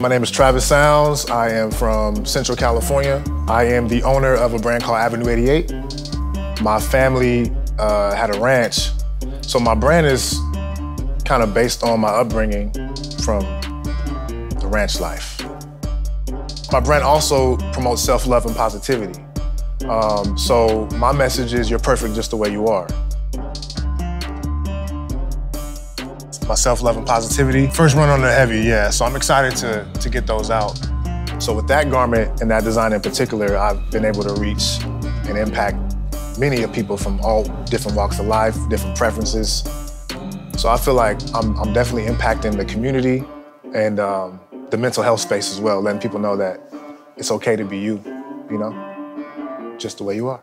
My name is Travis Sounds. I am from Central California. I am the owner of a brand called Avenue 88. My family uh, had a ranch, so my brand is kind of based on my upbringing from the ranch life. My brand also promotes self-love and positivity. Um, so my message is you're perfect just the way you are. My self-love and positivity. First run on the heavy, yeah. So I'm excited to, to get those out. So with that garment and that design in particular, I've been able to reach and impact many of people from all different walks of life, different preferences. So I feel like I'm, I'm definitely impacting the community and um, the mental health space as well, letting people know that it's okay to be you, you know, just the way you are.